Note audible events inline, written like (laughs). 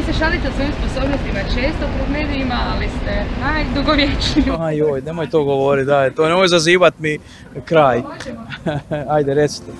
vi se šalite o svojim sposobnostima često pred medijima, ali ste najdugovječniji. Aj joj, nemoj to govoriti, daj, to nemoj zazivat mi kraj. (laughs) Ajde, recite.